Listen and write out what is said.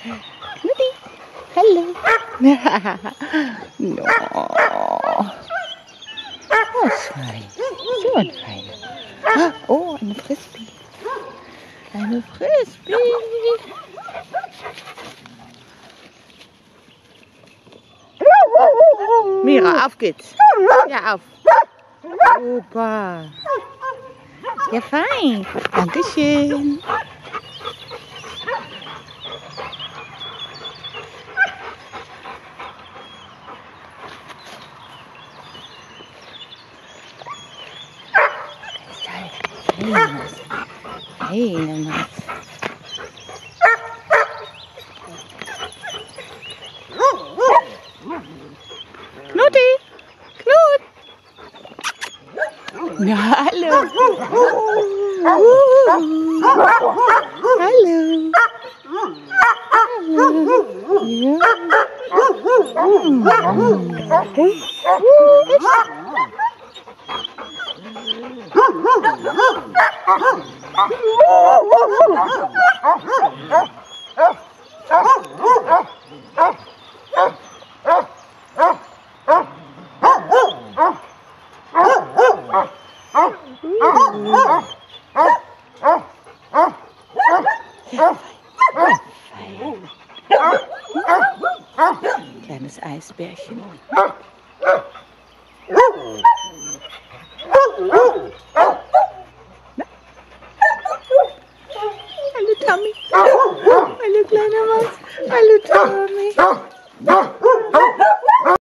Ja. Oh, fein. So ein fein. Ah, oh, eine Frisbee. Eine Frisbee. Mira, auf geht's. Ja, auf. Super. Ja, fein. Dankeschön. Hey, nice. Hey, nice. Knutti! Knut! Ja, hallo! Hallo! Hallo! Ja. Okay. Kleines Eisbärchen. kleine Maus. Hallo, Tommy.